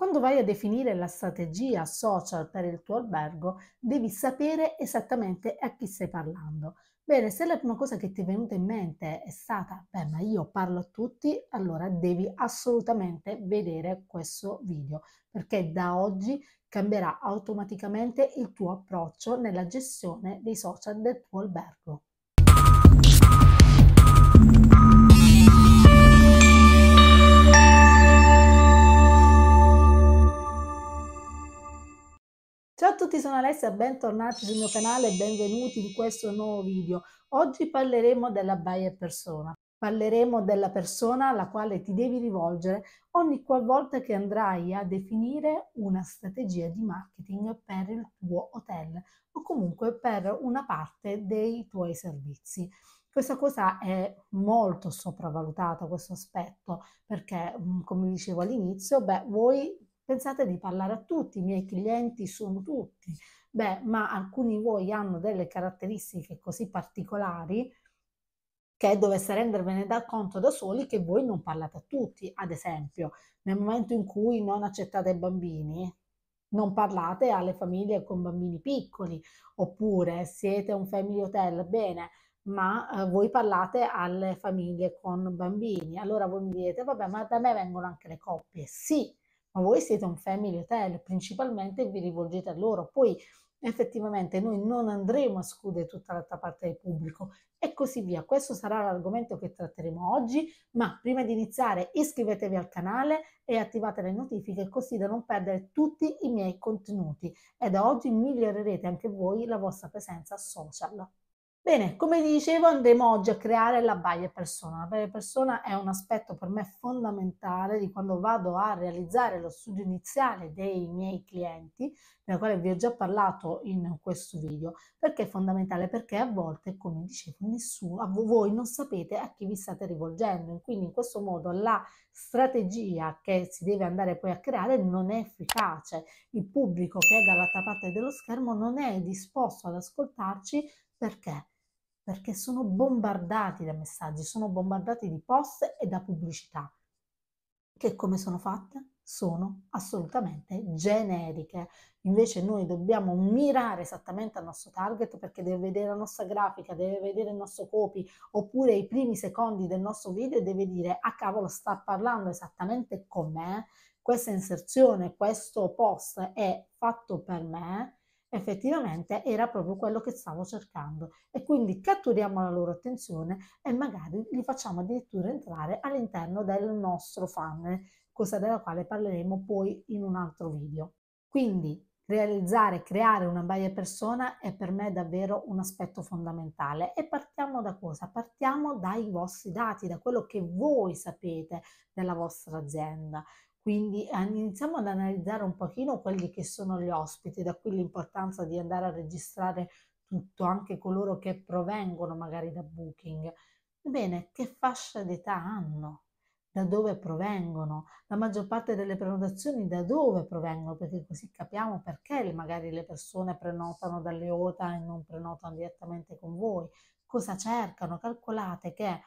Quando vai a definire la strategia social per il tuo albergo, devi sapere esattamente a chi stai parlando. Bene, se la prima cosa che ti è venuta in mente è stata, beh, ma io parlo a tutti, allora devi assolutamente vedere questo video, perché da oggi cambierà automaticamente il tuo approccio nella gestione dei social del tuo albergo. Sono Alessia, bentornati sul mio canale e benvenuti in questo nuovo video. Oggi parleremo della buyer persona. Parleremo della persona alla quale ti devi rivolgere ogni qualvolta che andrai a definire una strategia di marketing per il tuo hotel o comunque per una parte dei tuoi servizi. Questa cosa è molto sopravvalutata, questo aspetto, perché mm, come dicevo all'inizio, beh, voi Pensate di parlare a tutti, i miei clienti sono tutti. Beh, ma alcuni di voi hanno delle caratteristiche così particolari che dovesse rendervene da conto da soli che voi non parlate a tutti. Ad esempio, nel momento in cui non accettate bambini, non parlate alle famiglie con bambini piccoli, oppure siete un family hotel, bene, ma eh, voi parlate alle famiglie con bambini. Allora voi mi direte, vabbè, ma da me vengono anche le coppie. Sì, ma voi siete un family hotel, principalmente vi rivolgete a loro, poi effettivamente noi non andremo a escludere tutta l'altra parte del pubblico e così via. Questo sarà l'argomento che tratteremo oggi, ma prima di iniziare iscrivetevi al canale e attivate le notifiche così da non perdere tutti i miei contenuti e da oggi migliorerete anche voi la vostra presenza social. Bene, come dicevo andremo oggi a creare la buyer persona. La buyer persona è un aspetto per me fondamentale di quando vado a realizzare lo studio iniziale dei miei clienti, della quale vi ho già parlato in questo video. Perché è fondamentale? Perché a volte, come dicevo, nessuno, voi non sapete a chi vi state rivolgendo. Quindi in questo modo la strategia che si deve andare poi a creare non è efficace. Il pubblico che è dall'altra parte dello schermo non è disposto ad ascoltarci perché? Perché sono bombardati da messaggi, sono bombardati di post e da pubblicità, che come sono fatte? Sono assolutamente generiche. Invece noi dobbiamo mirare esattamente al nostro target perché deve vedere la nostra grafica, deve vedere il nostro copy oppure i primi secondi del nostro video e deve dire ah cavolo sta parlando esattamente con me, questa inserzione, questo post è fatto per me effettivamente era proprio quello che stavo cercando e quindi catturiamo la loro attenzione e magari li facciamo addirittura entrare all'interno del nostro funnel, cosa della quale parleremo poi in un altro video. Quindi realizzare, creare una buyer persona è per me davvero un aspetto fondamentale e partiamo da cosa? Partiamo dai vostri dati, da quello che voi sapete della vostra azienda. Quindi iniziamo ad analizzare un pochino quelli che sono gli ospiti, da qui l'importanza di andare a registrare tutto, anche coloro che provengono magari da Booking. Bene, che fascia d'età hanno? Da dove provengono? La maggior parte delle prenotazioni da dove provengono? Perché così capiamo perché magari le persone prenotano dalle OTA e non prenotano direttamente con voi. Cosa cercano? Calcolate che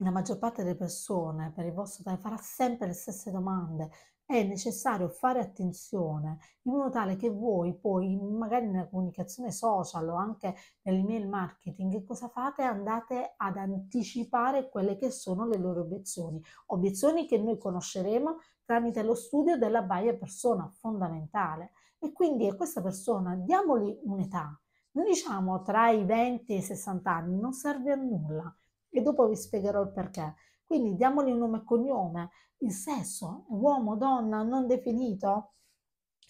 la maggior parte delle persone per il vostro hotel farà sempre le stesse domande. È necessario fare attenzione in modo tale che voi poi, magari nella comunicazione social o anche nell'email marketing, cosa fate? Andate ad anticipare quelle che sono le loro obiezioni. Obiezioni che noi conosceremo tramite lo studio della buyer persona, fondamentale. E quindi a questa persona diamogli un'età. Noi diciamo tra i 20 e i 60 anni, non serve a nulla e dopo vi spiegherò il perché. Quindi diamogli un nome e cognome. Il sesso, uomo, donna, non definito?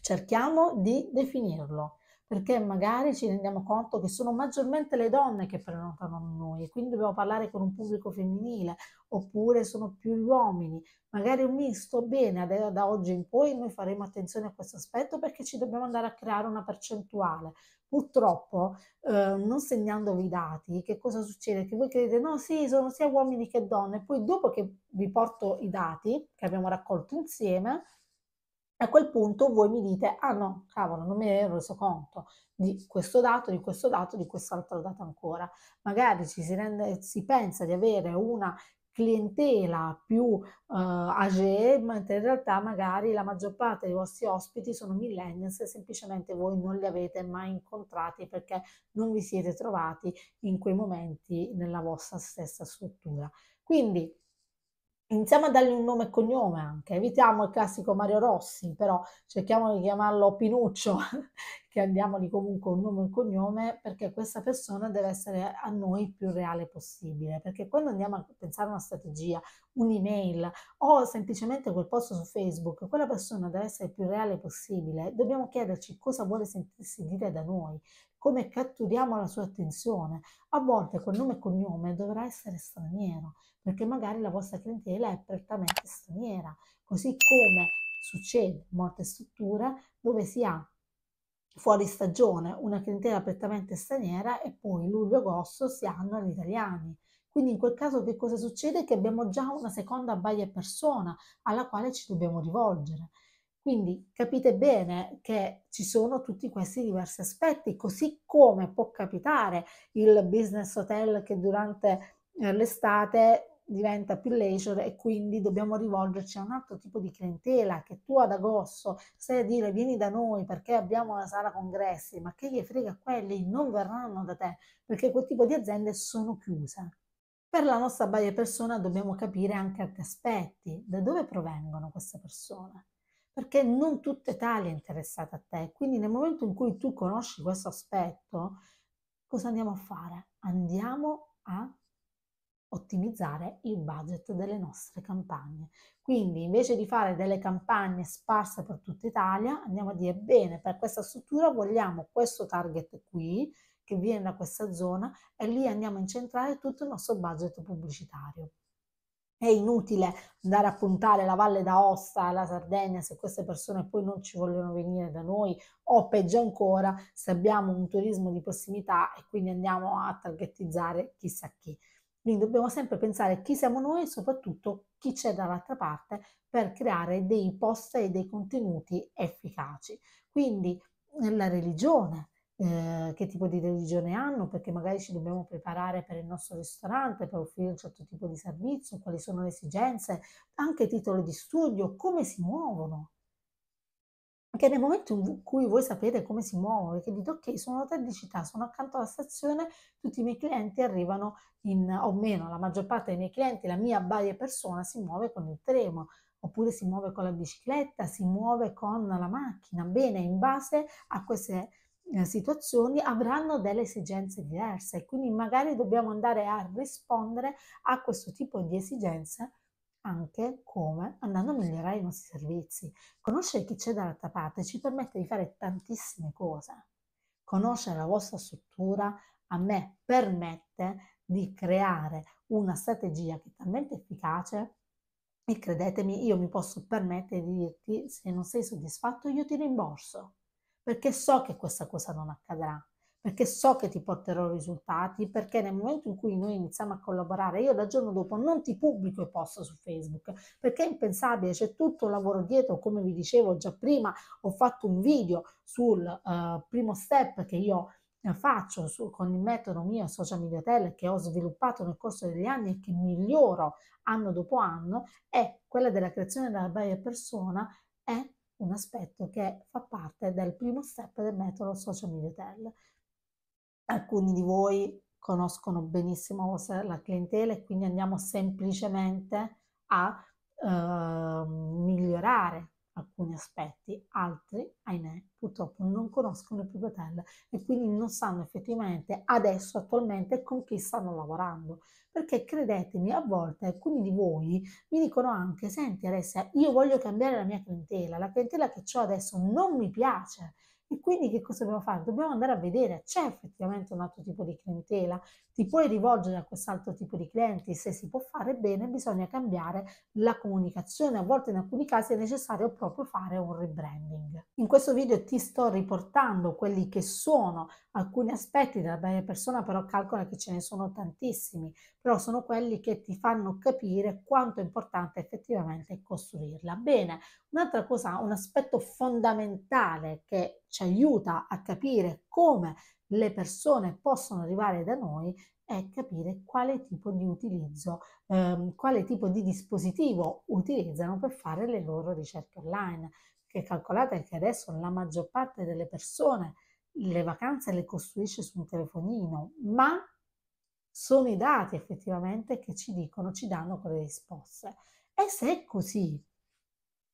Cerchiamo di definirlo perché magari ci rendiamo conto che sono maggiormente le donne che prenotano noi quindi dobbiamo parlare con un pubblico femminile oppure sono più gli uomini, magari un misto, bene, da oggi in poi noi faremo attenzione a questo aspetto perché ci dobbiamo andare a creare una percentuale. Purtroppo, eh, non segnandovi i dati, che cosa succede? Che voi credete, no, sì, sono sia uomini che donne, poi dopo che vi porto i dati che abbiamo raccolto insieme, a quel punto voi mi dite, ah no, cavolo, non ne ero reso conto di questo dato, di questo dato, di quest'altro dato ancora. Magari ci si, rende, si pensa di avere una clientela più uh, age, mentre in realtà magari la maggior parte dei vostri ospiti sono millennials e semplicemente voi non li avete mai incontrati perché non vi siete trovati in quei momenti nella vostra stessa struttura. Quindi Iniziamo a dargli un nome e cognome anche, evitiamo il classico Mario Rossi, però cerchiamo di chiamarlo Pinuccio, che diamogli comunque un nome e un cognome, perché questa persona deve essere a noi il più reale possibile, perché quando andiamo a pensare a una strategia, un'email o semplicemente quel post su Facebook, quella persona deve essere il più reale possibile, dobbiamo chiederci cosa vuole sentirsi dire da noi, come catturiamo la sua attenzione. A volte quel nome e cognome dovrà essere straniero, perché magari la vostra clientela è prettamente straniera, così come succede in molte strutture dove si ha fuori stagione una clientela prettamente straniera e poi luglio-agosto si hanno gli italiani. Quindi in quel caso che cosa succede? Che abbiamo già una seconda buyer persona alla quale ci dobbiamo rivolgere. Quindi capite bene che ci sono tutti questi diversi aspetti, così come può capitare il business hotel che durante eh, l'estate diventa più leisure e quindi dobbiamo rivolgerci a un altro tipo di clientela che tu ad agosto stai a dire vieni da noi perché abbiamo una sala congressi, ma che gli frega quelli, non verranno da te perché quel tipo di aziende sono chiuse. Per la nostra buyer persona dobbiamo capire anche altri aspetti, da dove provengono queste persone perché non tutta Italia è interessata a te. Quindi nel momento in cui tu conosci questo aspetto, cosa andiamo a fare? Andiamo a ottimizzare il budget delle nostre campagne. Quindi invece di fare delle campagne sparse per tutta Italia, andiamo a dire bene, per questa struttura vogliamo questo target qui che viene da questa zona e lì andiamo a incentrare tutto il nostro budget pubblicitario. È inutile andare a puntare la Valle d'Aosta, la Sardegna, se queste persone poi non ci vogliono venire da noi, o peggio ancora, se abbiamo un turismo di prossimità e quindi andiamo a targetizzare chissà chi. Quindi dobbiamo sempre pensare chi siamo noi e soprattutto chi c'è dall'altra parte per creare dei post e dei contenuti efficaci. Quindi la religione, eh, che tipo di religione hanno, perché magari ci dobbiamo preparare per il nostro ristorante, per offrire un certo tipo di servizio, quali sono le esigenze, anche titolo di studio, come si muovono. Anche nel momento in cui voi sapete come si muovono, che dite ok, sono hotel di città, sono accanto alla stazione, tutti i miei clienti arrivano in, o meno, la maggior parte dei miei clienti, la mia baia persona si muove con il treno, oppure si muove con la bicicletta, si muove con la macchina. Bene, in base a queste situazioni avranno delle esigenze diverse quindi magari dobbiamo andare a rispondere a questo tipo di esigenze anche come andando a migliorare i nostri servizi. Conoscere chi c'è dall'altra parte ci permette di fare tantissime cose. Conoscere la vostra struttura a me permette di creare una strategia che è talmente efficace e credetemi, io mi posso permettere di dirti se non sei soddisfatto io ti rimborso perché so che questa cosa non accadrà, perché so che ti porterò risultati, perché nel momento in cui noi iniziamo a collaborare, io dal giorno dopo non ti pubblico i post su Facebook, perché è impensabile, c'è tutto un lavoro dietro, come vi dicevo già prima, ho fatto un video sul uh, primo step che io eh, faccio su, con il metodo mio social media tele che ho sviluppato nel corso degli anni e che miglioro anno dopo anno è quella della creazione della buyer persona è un aspetto che fa parte del primo step del metodo Social Media Tell. Alcuni di voi conoscono benissimo la clientela e quindi andiamo semplicemente a uh, migliorare alcuni aspetti, altri, ahimè, purtroppo non conoscono il proprio hotel e quindi non sanno effettivamente adesso, attualmente, con chi stanno lavorando. Perché credetemi, a volte alcuni di voi mi dicono anche, senti Alessia, io voglio cambiare la mia clientela, la clientela che ho adesso non mi piace e quindi che cosa dobbiamo fare? Dobbiamo andare a vedere, c'è effettivamente un altro tipo di clientela, ti puoi rivolgere a quest'altro tipo di clienti, se si può fare bene bisogna cambiare la comunicazione, a volte in alcuni casi è necessario proprio fare un rebranding. In questo video ti sto riportando quelli che sono alcuni aspetti della bella persona, però calcola che ce ne sono tantissimi, però sono quelli che ti fanno capire quanto è importante effettivamente costruirla. Bene, un'altra cosa, un aspetto fondamentale che ci aiuta a capire come le persone possono arrivare da noi è capire quale tipo di utilizzo, ehm, quale tipo di dispositivo utilizzano per fare le loro ricerche online. Che calcolate che adesso la maggior parte delle persone le vacanze le costruisce su un telefonino, ma sono i dati effettivamente che ci dicono, ci danno quelle risposte. E se è così,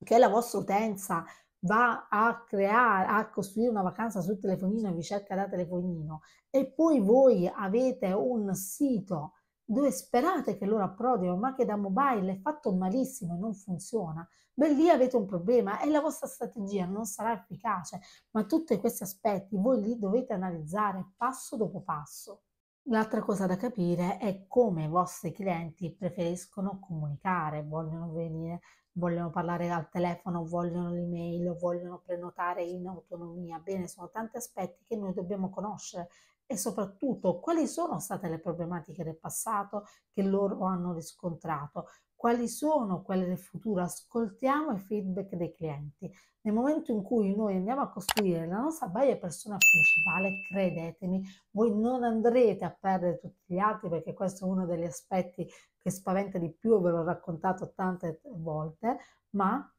che la vostra utenza va a creare, a costruire una vacanza sul telefonino e vi cerca da telefonino e poi voi avete un sito dove sperate che loro approdino ma che da mobile è fatto malissimo e non funziona, beh lì avete un problema e la vostra strategia non sarà efficace, ma tutti questi aspetti voi li dovete analizzare passo dopo passo. L'altra cosa da capire è come i vostri clienti preferiscono comunicare, vogliono venire vogliono parlare al telefono, vogliono l'email, vogliono prenotare in autonomia. Bene, sono tanti aspetti che noi dobbiamo conoscere e soprattutto quali sono state le problematiche del passato che loro hanno riscontrato, quali sono quelle del futuro. Ascoltiamo i feedback dei clienti. Nel momento in cui noi andiamo a costruire la nostra buyer persona principale, credetemi, voi non andrete a perdere tutti gli altri perché questo è uno degli aspetti che spaventa di più, ve l'ho raccontato tante volte, ma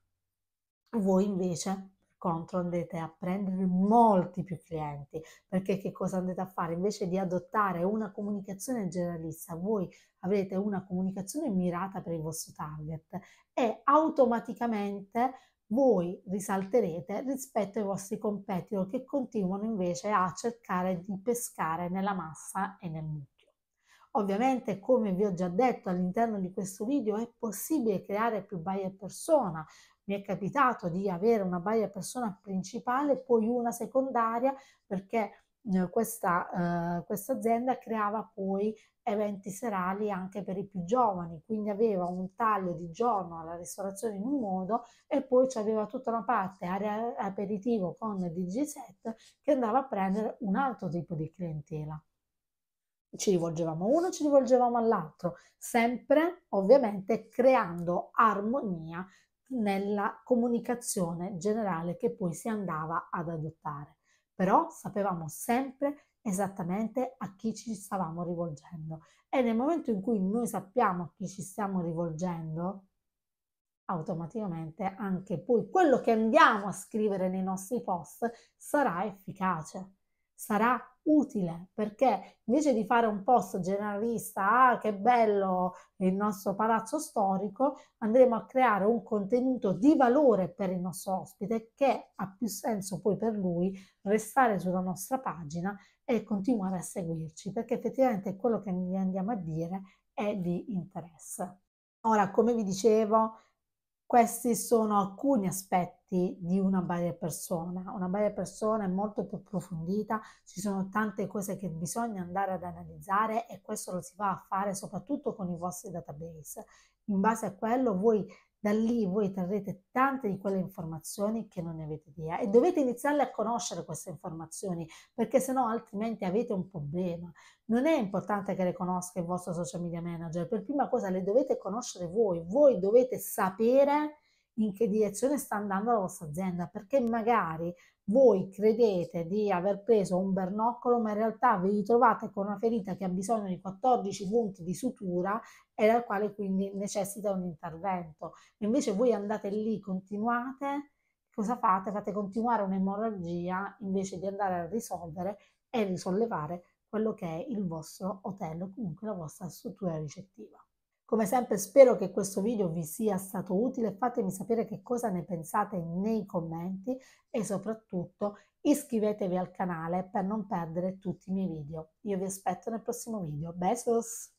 voi invece contro andrete a prendere molti più clienti perché che cosa andrete a fare invece di adottare una comunicazione generalista voi avrete una comunicazione mirata per il vostro target e automaticamente voi risalterete rispetto ai vostri competitor che continuano invece a cercare di pescare nella massa e nel mucchio. Ovviamente, come vi ho già detto all'interno di questo video, è possibile creare più buyer persona. Mi è capitato di avere una buyer persona principale, poi una secondaria, perché eh, questa, eh, questa azienda creava poi eventi serali anche per i più giovani, quindi aveva un taglio di giorno alla ristorazione in un modo e poi aveva tutta una parte area aperitivo con DG set che andava a prendere un altro tipo di clientela. Ci rivolgevamo a uno, ci rivolgevamo all'altro, sempre ovviamente creando armonia nella comunicazione generale che poi si andava ad adottare. Però sapevamo sempre esattamente a chi ci stavamo rivolgendo e nel momento in cui noi sappiamo a chi ci stiamo rivolgendo, automaticamente anche poi quello che andiamo a scrivere nei nostri post sarà efficace sarà utile perché invece di fare un post generalista, ah che bello il nostro palazzo storico, andremo a creare un contenuto di valore per il nostro ospite che ha più senso poi per lui restare sulla nostra pagina e continuare a seguirci perché effettivamente quello che gli andiamo a dire è di interesse. Ora, come vi dicevo, questi sono alcuni aspetti di una buyer persona. Una buyer persona è molto più approfondita, ci sono tante cose che bisogna andare ad analizzare e questo lo si va a fare soprattutto con i vostri database. In base a quello voi da lì voi trarrete tante di quelle informazioni che non ne avete idea e dovete iniziarle a conoscere queste informazioni perché se no altrimenti avete un problema. Non è importante che le conosca il vostro social media manager, per prima cosa le dovete conoscere voi, voi dovete sapere in che direzione sta andando la vostra azienda perché magari voi credete di aver preso un bernoccolo, ma in realtà vi ritrovate con una ferita che ha bisogno di 14 punti di sutura e dal quale quindi necessita un intervento. Invece voi andate lì, continuate, cosa fate? Fate continuare un'emorragia invece di andare a risolvere e risollevare quello che è il vostro hotel o comunque la vostra struttura ricettiva. Come sempre spero che questo video vi sia stato utile, fatemi sapere che cosa ne pensate nei commenti e soprattutto iscrivetevi al canale per non perdere tutti i miei video. Io vi aspetto nel prossimo video. Besos!